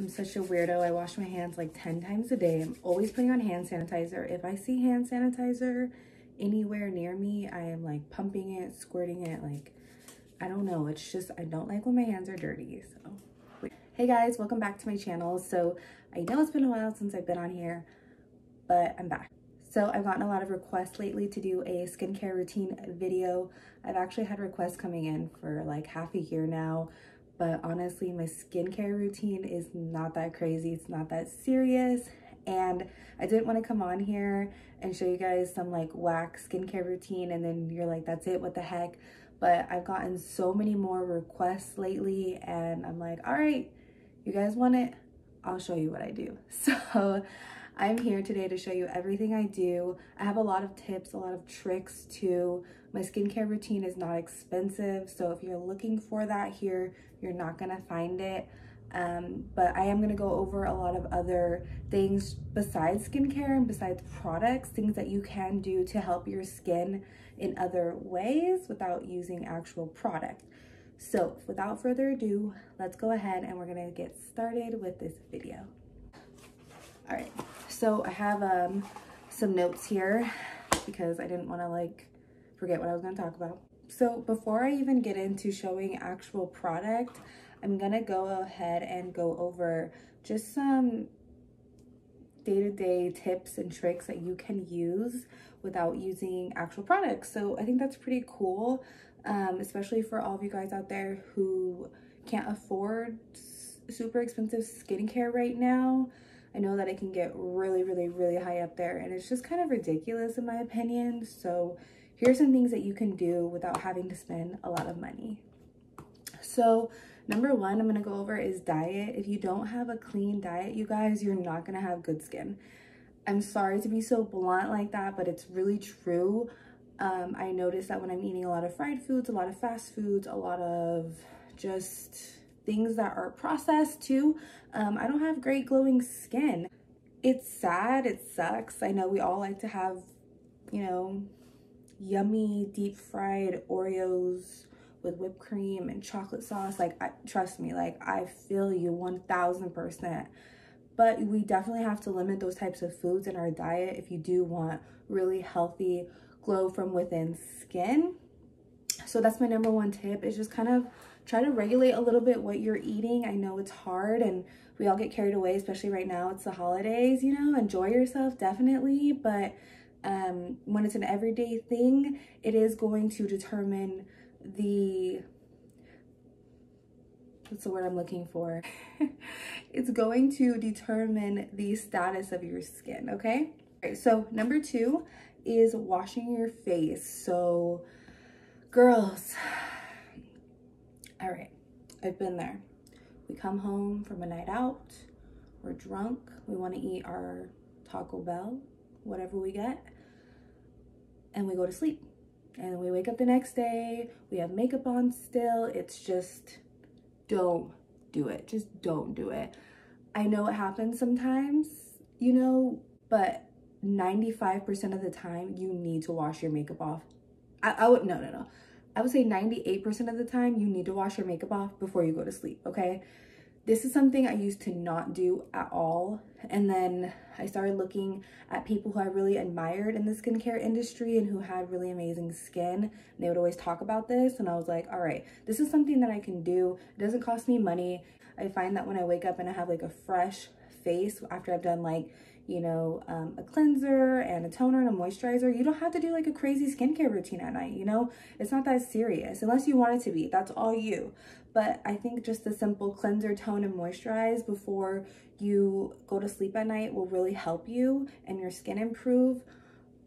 I'm such a weirdo. I wash my hands like 10 times a day. I'm always putting on hand sanitizer. If I see hand sanitizer anywhere near me, I am like pumping it, squirting it. Like, I don't know. It's just, I don't like when my hands are dirty. So, hey guys, welcome back to my channel. So, I know it's been a while since I've been on here, but I'm back. So I've gotten a lot of requests lately to do a skincare routine video. I've actually had requests coming in for like half a year now but honestly my skincare routine is not that crazy. It's not that serious. And I didn't want to come on here and show you guys some like whack skincare routine and then you're like that's it? What the heck? But I've gotten so many more requests lately and I'm like all right you guys want it? I'll show you what I do. So I'm here today to show you everything I do. I have a lot of tips, a lot of tricks too. My skincare routine is not expensive, so if you're looking for that here, you're not gonna find it. Um, but I am gonna go over a lot of other things besides skincare and besides products, things that you can do to help your skin in other ways without using actual product. So without further ado, let's go ahead and we're gonna get started with this video. All right, so I have um, some notes here because I didn't want to like forget what I was going to talk about. So before I even get into showing actual product, I'm going to go ahead and go over just some day-to-day -day tips and tricks that you can use without using actual products. So I think that's pretty cool, um, especially for all of you guys out there who can't afford super expensive skincare right now. I know that it can get really, really, really high up there and it's just kind of ridiculous in my opinion. So here's some things that you can do without having to spend a lot of money. So number one I'm gonna go over is diet. If you don't have a clean diet, you guys, you're not gonna have good skin. I'm sorry to be so blunt like that, but it's really true. Um, I notice that when I'm eating a lot of fried foods, a lot of fast foods, a lot of just things that are processed too, um, I don't have great glowing skin. It's sad, it sucks. I know we all like to have, you know, yummy deep fried Oreos with whipped cream and chocolate sauce. Like, I, trust me, like I feel you 1000%. But we definitely have to limit those types of foods in our diet if you do want really healthy glow from within skin. So that's my number one tip is just kind of try to regulate a little bit what you're eating. I know it's hard and we all get carried away, especially right now. It's the holidays, you know, enjoy yourself definitely. But um, when it's an everyday thing, it is going to determine the what's the word I'm looking for? it's going to determine the status of your skin, okay? Right, so number two is washing your face. So girls, all right, I've been there. We come home from a night out, we're drunk, we want to eat our Taco Bell, whatever we get, and we go to sleep. And we wake up the next day, we have makeup on still. It's just, don't do it. Just don't do it. I know it happens sometimes, you know, but 95% of the time, you need to wash your makeup off. I, I would, no, no, no. I would say 98% of the time, you need to wash your makeup off before you go to sleep, okay? This is something I used to not do at all. And then I started looking at people who I really admired in the skincare industry and who had really amazing skin. They would always talk about this. And I was like, all right, this is something that I can do. It doesn't cost me money. I find that when I wake up and I have like a fresh face after I've done like you know, um, a cleanser and a toner and a moisturizer. You don't have to do like a crazy skincare routine at night, you know? It's not that serious unless you want it to be. That's all you. But I think just a simple cleanser, tone, and moisturize before you go to sleep at night will really help you and your skin improve.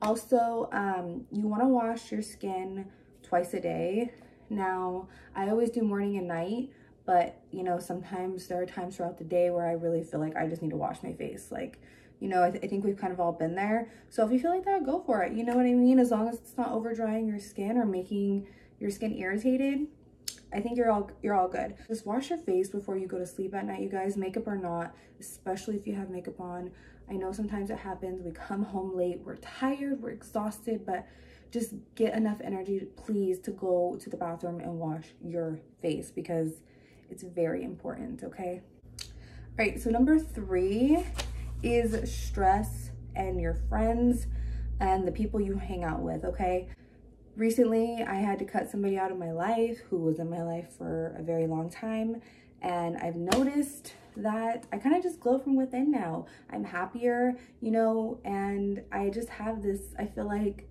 Also, um, you want to wash your skin twice a day. Now, I always do morning and night, but you know, sometimes there are times throughout the day where I really feel like I just need to wash my face. Like, you know, I, th I, think we've kind of all been there. So if you feel like that, go for it. You know what I mean? As long as it's not over drying your skin or making your skin irritated, I think you're all you're all good. Just wash your face before you go to sleep at night, you guys, makeup or not, especially if you have makeup on. I know sometimes it happens. We come home late, we're tired, we're exhausted, but just get enough energy, please, to go to the bathroom and wash your face because it's very important, okay? All right, so number three is stress and your friends and the people you hang out with, okay? Recently, I had to cut somebody out of my life who was in my life for a very long time. And I've noticed that I kind of just glow from within now. I'm happier, you know, and I just have this, I feel like,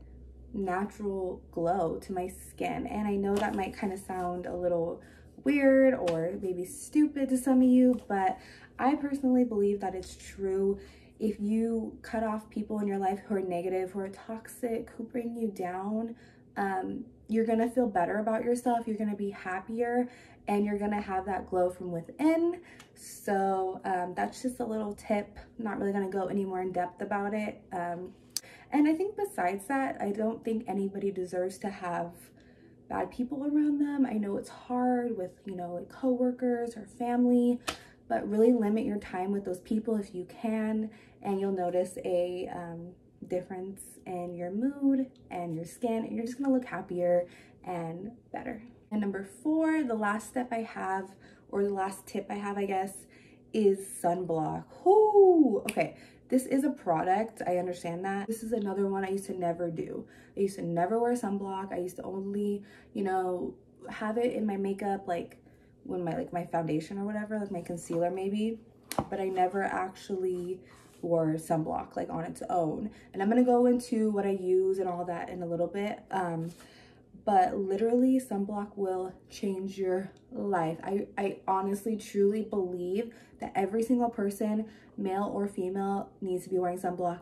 natural glow to my skin. And I know that might kind of sound a little weird or maybe stupid to some of you, but I personally believe that it's true. If you cut off people in your life who are negative, who are toxic, who bring you down, um, you're gonna feel better about yourself, you're gonna be happier, and you're gonna have that glow from within. So um, that's just a little tip. I'm not really gonna go any more in depth about it. Um, and I think besides that, I don't think anybody deserves to have bad people around them. I know it's hard with, you know, like coworkers or family, but really limit your time with those people if you can, and you'll notice a um, difference in your mood and your skin, and you're just gonna look happier and better. And number four, the last step I have, or the last tip I have, I guess, is sunblock. Ooh, okay. This is a product, I understand that. This is another one I used to never do. I used to never wear sunblock. I used to only, you know, have it in my makeup like when my like my foundation or whatever, like my concealer maybe, but I never actually wore sunblock like on its own. And I'm gonna go into what I use and all that in a little bit. Um, but literally sunblock will change your life. I, I honestly truly believe that every single person, male or female, needs to be wearing sunblock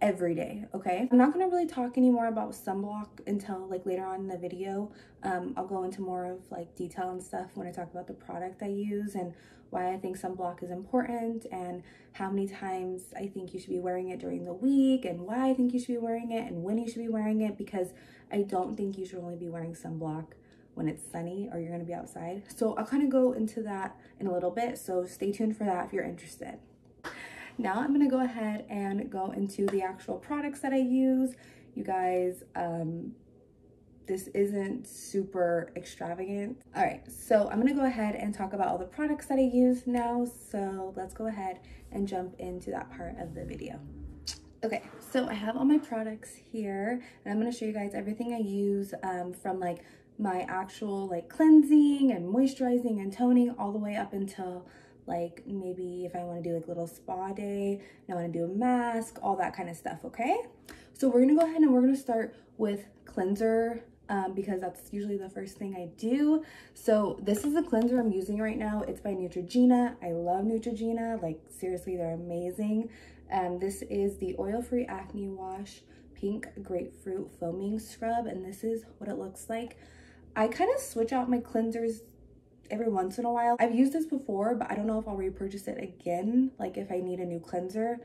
every day okay? I'm not going to really talk anymore about sunblock until like later on in the video. Um, i'll go into more of like detail and stuff when i talk about the product i use and why i think sunblock is important and how many times i think you should be wearing it during the week and why i think you should be wearing it and when you should be wearing it because i don't think you should only be wearing sunblock when it's sunny or you're going to be outside. So i'll kind of go into that in a little bit so stay tuned for that if you're interested now I'm gonna go ahead and go into the actual products that I use. You guys, um, this isn't super extravagant. All right, so I'm gonna go ahead and talk about all the products that I use now. So let's go ahead and jump into that part of the video. Okay, so I have all my products here and I'm gonna show you guys everything I use um, from like my actual like cleansing and moisturizing and toning all the way up until like maybe if I want to do like little spa day and I want to do a mask, all that kind of stuff, okay? So we're going to go ahead and we're going to start with cleanser um, because that's usually the first thing I do. So this is the cleanser I'm using right now. It's by Neutrogena. I love Neutrogena. Like seriously, they're amazing. Um, this is the oil-free acne wash pink grapefruit foaming scrub and this is what it looks like. I kind of switch out my cleansers every once in a while. I've used this before, but I don't know if I'll repurchase it again, like if I need a new cleanser.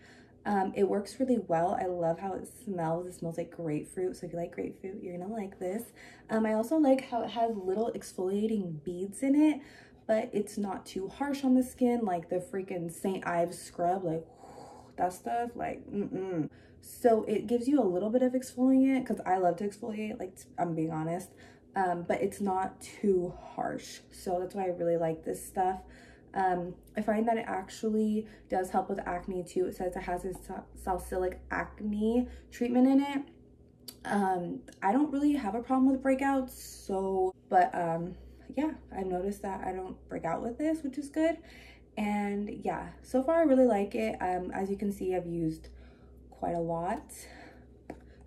Um, it works really well. I love how it smells. It smells like grapefruit. So if you like grapefruit, you're gonna like this. Um, I also like how it has little exfoliating beads in it, but it's not too harsh on the skin like the freaking St. Ives scrub. Like that stuff, like mm-mm. So it gives you a little bit of exfoliant because I love to exfoliate, like I'm being honest um, but it's not too harsh. So that's why I really like this stuff. Um, I find that it actually does help with acne too. It says it has a salicylic acne treatment in it. Um, I don't really have a problem with breakouts, so, but um, yeah, I've noticed that I don't break out with this, which is good. And yeah, so far I really like it. Um, as you can see, I've used quite a lot.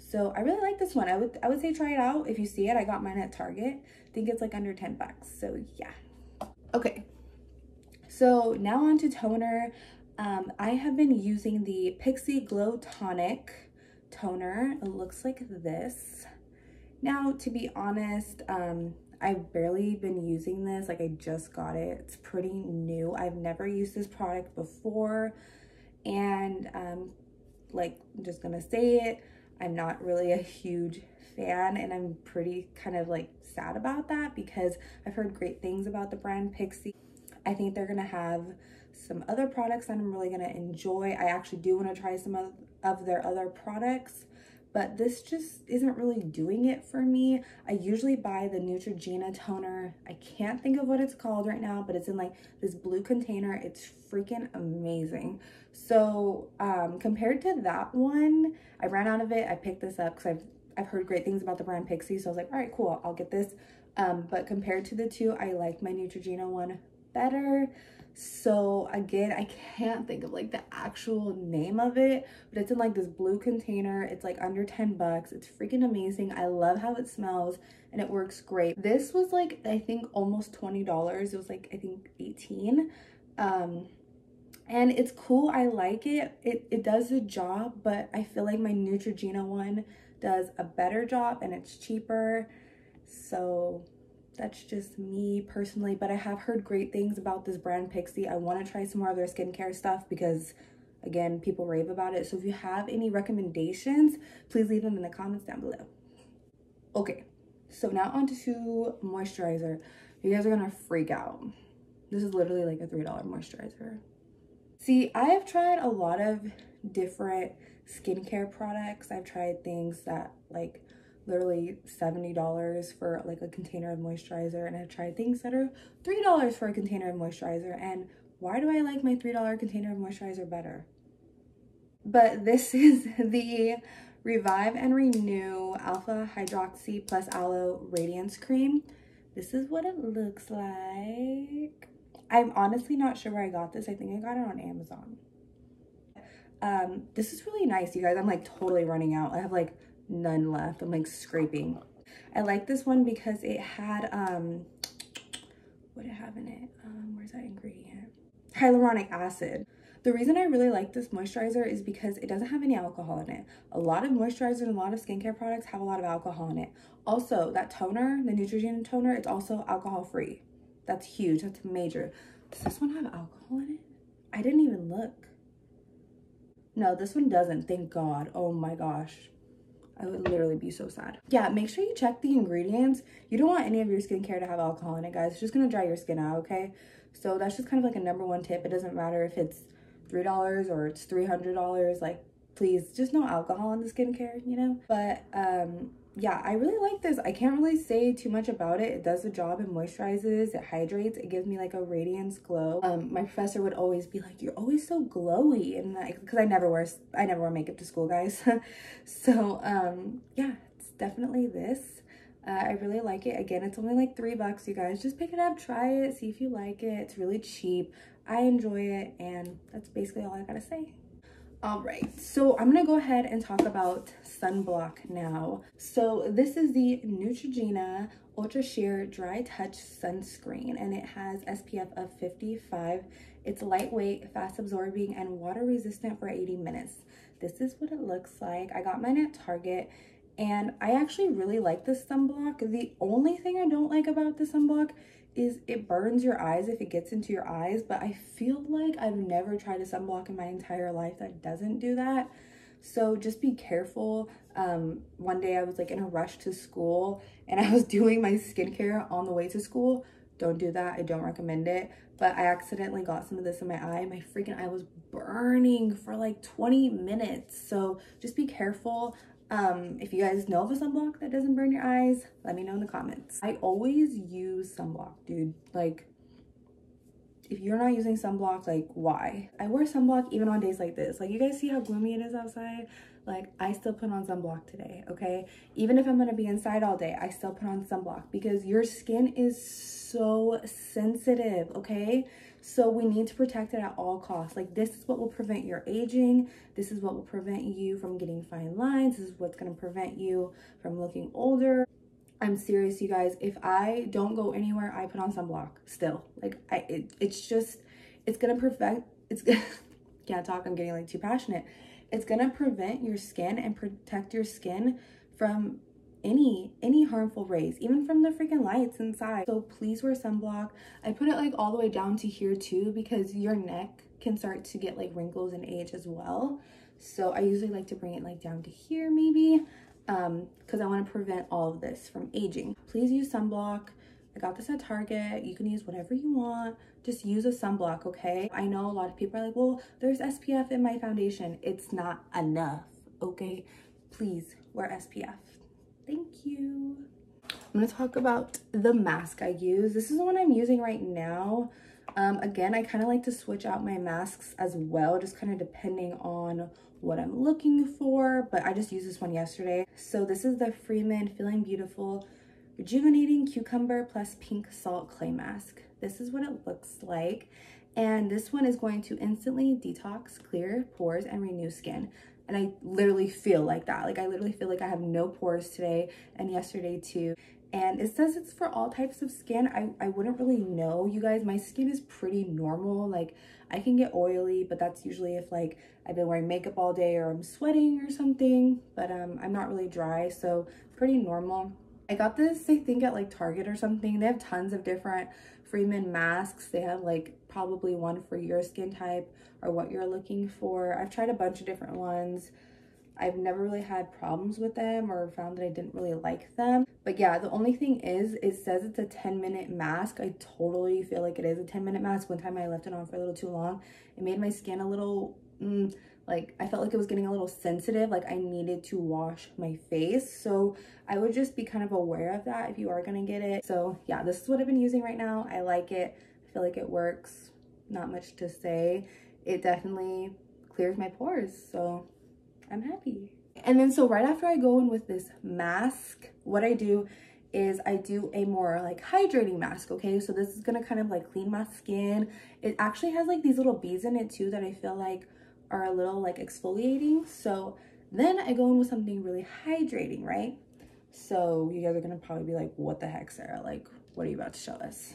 So I really like this one. I would I would say try it out. If you see it, I got mine at Target. I think it's like under 10 bucks. So yeah. Okay. So now on to toner. Um, I have been using the Pixi Glow Tonic toner. It looks like this. Now, to be honest, um, I've barely been using this. Like I just got it. It's pretty new. I've never used this product before. And um, like, I'm just gonna say it. I'm not really a huge fan and I'm pretty kind of like sad about that because I've heard great things about the brand Pixi. I think they're gonna have some other products that I'm really gonna enjoy. I actually do wanna try some of, of their other products, but this just isn't really doing it for me. I usually buy the Neutrogena toner. I can't think of what it's called right now, but it's in like this blue container. It's freaking amazing. So um, compared to that one, I ran out of it. I picked this up because I've, I've heard great things about the brand Pixi. So I was like, all right, cool, I'll get this. Um, but compared to the two, I like my Neutrogena one better. So again, I can't think of like the actual name of it, but it's in like this blue container. It's like under 10 bucks. It's freaking amazing. I love how it smells and it works great. This was like, I think almost $20. It was like, I think 18. Um, and it's cool. I like it. It, it does the job, but I feel like my Neutrogena one does a better job and it's cheaper. So that's just me personally, but I have heard great things about this brand Pixi. I want to try some more of their skincare stuff because again, people rave about it. So if you have any recommendations, please leave them in the comments down below. Okay, so now on to moisturizer. You guys are gonna freak out. This is literally like a $3 moisturizer. See, I have tried a lot of different skincare products. I've tried things that like literally $70 for like a container of moisturizer and I've tried things that are $3 for a container of moisturizer and why do I like my $3 container of moisturizer better? But this is the Revive and Renew Alpha Hydroxy Plus Aloe Radiance Cream. This is what it looks like. I'm honestly not sure where I got this. I think I got it on Amazon. Um, this is really nice, you guys. I'm like totally running out. I have like none left. I'm like scraping. I like this one because it had, um, what did it have in it? Um, where's that ingredient? Hyaluronic acid. The reason I really like this moisturizer is because it doesn't have any alcohol in it. A lot of moisturizers and a lot of skincare products have a lot of alcohol in it. Also, that toner, the Neutrogena toner, it's also alcohol free. That's huge, that's major. Does this one have alcohol in it? I didn't even look. No, this one doesn't, thank God. Oh my gosh. I would literally be so sad. Yeah, make sure you check the ingredients. You don't want any of your skincare to have alcohol in it, guys. It's just gonna dry your skin out, okay? So that's just kind of like a number one tip. It doesn't matter if it's $3 or it's $300. Like, please, just no alcohol in the skincare, you know? But, um, yeah, I really like this. I can't really say too much about it. It does the job. It moisturizes, it hydrates, it gives me like a radiance glow. Um, my professor would always be like, you're always so glowy. And like, cause I never wear, I never wear makeup to school, guys. so, um, yeah, it's definitely this. Uh, I really like it. Again, it's only like three bucks, you guys. Just pick it up, try it, see if you like it. It's really cheap. I enjoy it. And that's basically all I gotta say. All right, so I'm gonna go ahead and talk about sunblock now. So this is the Neutrogena Ultra Sheer Dry Touch Sunscreen and it has SPF of 55. It's lightweight, fast absorbing, and water resistant for 80 minutes. This is what it looks like. I got mine at Target and I actually really like this sunblock. The only thing I don't like about the sunblock is it burns your eyes if it gets into your eyes, but I feel like I've never tried a sunblock in my entire life that doesn't do that. So just be careful. Um, one day I was like in a rush to school and I was doing my skincare on the way to school. Don't do that. I don't recommend it. But I accidentally got some of this in my eye. My freaking eye was burning for like 20 minutes. So just be careful. Um, if you guys know of a sunblock that doesn't burn your eyes, let me know in the comments. I always use sunblock, dude. Like, if you're not using sunblock, like, why? I wear sunblock even on days like this. Like, you guys see how gloomy it is outside? Like, I still put on sunblock today, okay? Even if I'm gonna be inside all day, I still put on sunblock because your skin is so sensitive, okay? So we need to protect it at all costs. Like this is what will prevent your aging. This is what will prevent you from getting fine lines. This is what's gonna prevent you from looking older. I'm serious, you guys. If I don't go anywhere, I put on sunblock still. Like I, it, it's just, it's gonna prevent, it's, can't talk, I'm getting like too passionate. It's gonna prevent your skin and protect your skin from any any harmful rays even from the freaking lights inside so please wear sunblock i put it like all the way down to here too because your neck can start to get like wrinkles and age as well so i usually like to bring it like down to here maybe um because i want to prevent all of this from aging please use sunblock I got this at Target. You can use whatever you want. Just use a sunblock, okay? I know a lot of people are like, well, there's SPF in my foundation. It's not enough, okay? Please wear SPF. Thank you. I'm gonna talk about the mask I use. This is the one I'm using right now. Um, again, I kind of like to switch out my masks as well, just kind of depending on what I'm looking for, but I just used this one yesterday. So this is the Freeman Feeling Beautiful Rejuvenating Cucumber plus Pink Salt Clay Mask. This is what it looks like. And this one is going to instantly detox, clear pores, and renew skin. And I literally feel like that. Like I literally feel like I have no pores today and yesterday too. And it says it's for all types of skin. I, I wouldn't really know, you guys. My skin is pretty normal. Like I can get oily, but that's usually if like I've been wearing makeup all day or I'm sweating or something. But um, I'm not really dry, so pretty normal. I got this, I think, at like Target or something. They have tons of different Freeman masks. They have like probably one for your skin type or what you're looking for. I've tried a bunch of different ones. I've never really had problems with them or found that I didn't really like them. But yeah, the only thing is, it says it's a 10 minute mask. I totally feel like it is a 10 minute mask. One time I left it on for a little too long. It made my skin a little, mm, like, I felt like it was getting a little sensitive. Like I needed to wash my face. So I would just be kind of aware of that if you are gonna get it. So yeah, this is what I've been using right now. I like it. I feel like it works. Not much to say. It definitely clears my pores. So I'm happy. And then so right after I go in with this mask, what I do is I do a more like hydrating mask, okay? So this is gonna kind of like clean my skin. It actually has like these little beads in it too that I feel like are a little like exfoliating. So then I go in with something really hydrating, right? So you guys are gonna probably be like, what the heck, Sarah? Like, what are you about to show us?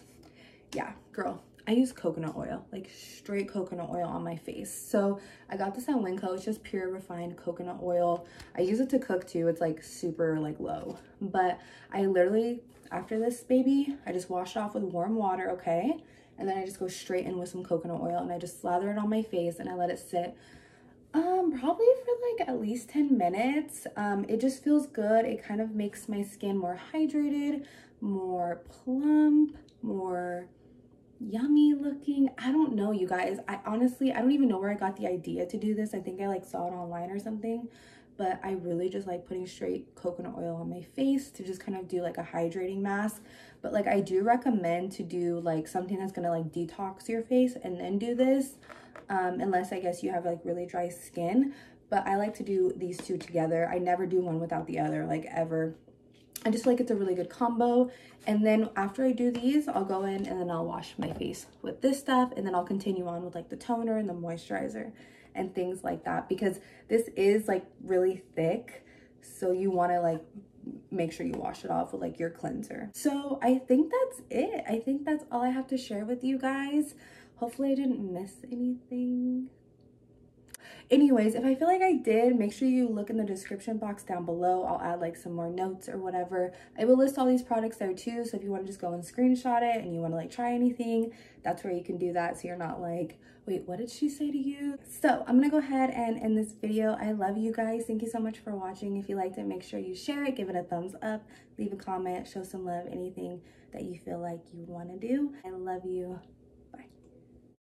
Yeah, girl, I use coconut oil, like straight coconut oil on my face. So I got this at Winco. It's just pure refined coconut oil. I use it to cook too. It's like super like low. But I literally, after this baby, I just wash it off with warm water, okay? And then I just go straight in with some coconut oil and I just slather it on my face and I let it sit um probably for like at least 10 minutes um it just feels good it kind of makes my skin more hydrated more plump more yummy looking. I don't know you guys. I honestly i don't even know where i got the idea to do this. I think i like saw it online or something. But i really just like putting straight coconut oil on my face to just kind of do like a hydrating mask. But like i do recommend to do like something that's gonna like detox your face and then do this um unless i guess you have like really dry skin. But i like to do these two together. I never do one without the other like ever I just like it's a really good combo. And then after I do these, I'll go in and then I'll wash my face with this stuff. And then I'll continue on with like the toner and the moisturizer and things like that. Because this is like really thick. So you want to like make sure you wash it off with like your cleanser. So I think that's it. I think that's all I have to share with you guys. Hopefully I didn't miss anything. Anyways, if I feel like I did, make sure you look in the description box down below. I'll add like some more notes or whatever. I will list all these products there too. So if you want to just go and screenshot it and you want to like try anything, that's where you can do that. So you're not like, wait, what did she say to you? So I'm going to go ahead and end this video. I love you guys. Thank you so much for watching. If you liked it, make sure you share it, give it a thumbs up, leave a comment, show some love, anything that you feel like you want to do. I love you.